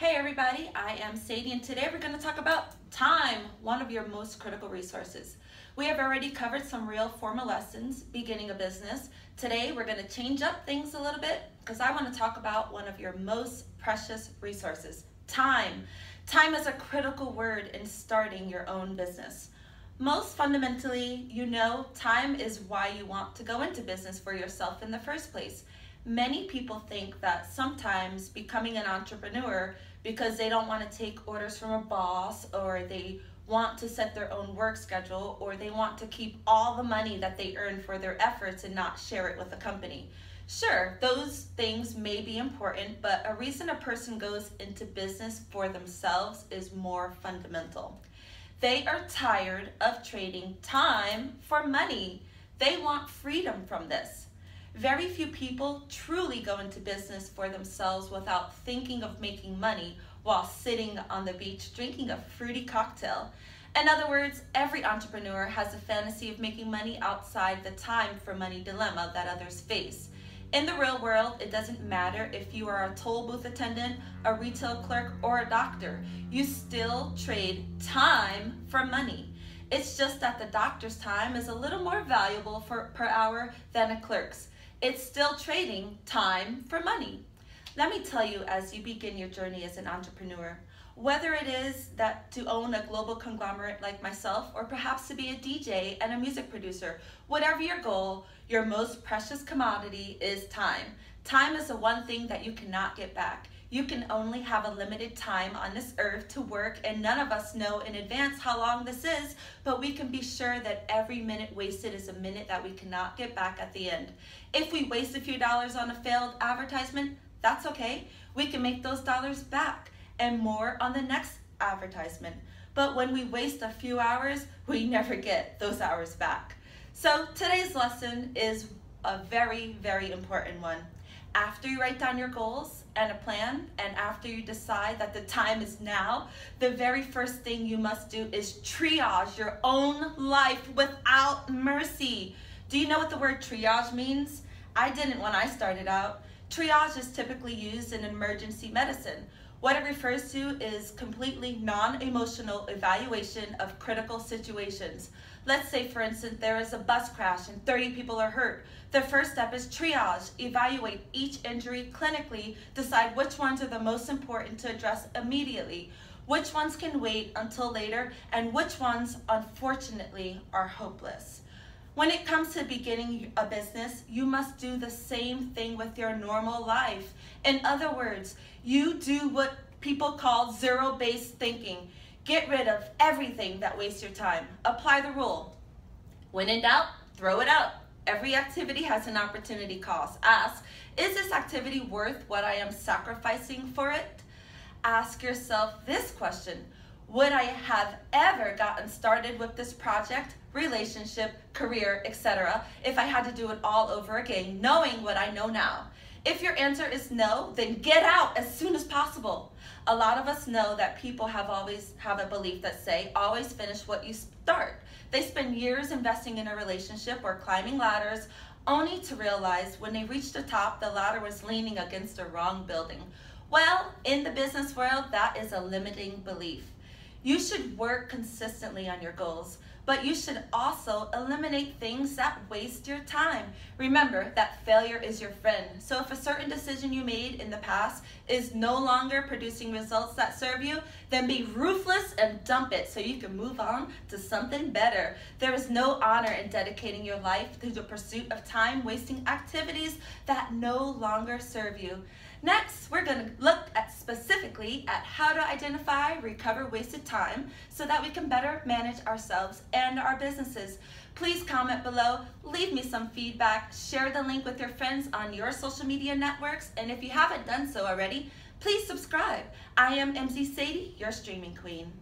Hey everybody, I am Sadie and today we're going to talk about time, one of your most critical resources. We have already covered some real formal lessons beginning a business. Today we're going to change up things a little bit because I want to talk about one of your most precious resources, time. Time is a critical word in starting your own business. Most fundamentally, you know time is why you want to go into business for yourself in the first place. Many people think that sometimes becoming an entrepreneur because they don't want to take orders from a boss or they want to set their own work schedule or they want to keep all the money that they earn for their efforts and not share it with the company. Sure, those things may be important, but a reason a person goes into business for themselves is more fundamental. They are tired of trading time for money. They want freedom from this. Very few people truly go into business for themselves without thinking of making money while sitting on the beach drinking a fruity cocktail. In other words, every entrepreneur has a fantasy of making money outside the time for money dilemma that others face. In the real world, it doesn't matter if you are a toll booth attendant, a retail clerk, or a doctor. You still trade time for money. It's just that the doctor's time is a little more valuable for, per hour than a clerk's. It's still trading time for money. Let me tell you as you begin your journey as an entrepreneur, whether it is that to own a global conglomerate like myself or perhaps to be a DJ and a music producer, whatever your goal, your most precious commodity is time. Time is the one thing that you cannot get back. You can only have a limited time on this earth to work and none of us know in advance how long this is, but we can be sure that every minute wasted is a minute that we cannot get back at the end. If we waste a few dollars on a failed advertisement, that's okay. We can make those dollars back and more on the next advertisement. But when we waste a few hours, we never get those hours back. So today's lesson is a very, very important one. After you write down your goals and a plan, and after you decide that the time is now, the very first thing you must do is triage your own life without mercy. Do you know what the word triage means? I didn't when I started out. Triage is typically used in emergency medicine. What it refers to is completely non-emotional evaluation of critical situations. Let's say, for instance, there is a bus crash and 30 people are hurt. The first step is triage, evaluate each injury clinically, decide which ones are the most important to address immediately, which ones can wait until later, and which ones, unfortunately, are hopeless. When it comes to beginning a business, you must do the same thing with your normal life. In other words, you do what people call zero-based thinking. Get rid of everything that wastes your time. Apply the rule. When in doubt, throw it out. Every activity has an opportunity cost. Ask, is this activity worth what I am sacrificing for it? Ask yourself this question. Would I have ever gotten started with this project, relationship, career, etc. if I had to do it all over again, knowing what I know now? If your answer is no, then get out as soon as possible. A lot of us know that people have always have a belief that say, always finish what you start. They spend years investing in a relationship or climbing ladders only to realize when they reach the top, the ladder was leaning against the wrong building. Well, in the business world, that is a limiting belief. You should work consistently on your goals, but you should also eliminate things that waste your time. Remember that failure is your friend. So if a certain decision you made in the past is no longer producing results that serve you, then be ruthless and dump it so you can move on to something better. There is no honor in dedicating your life to the pursuit of time-wasting activities that no longer serve you. Next, we're going to look at specifically at how to identify, recover wasted time so that we can better manage ourselves and our businesses. Please comment below, leave me some feedback, share the link with your friends on your social media networks, and if you haven't done so already, please subscribe. I am MC Sadie, your streaming queen.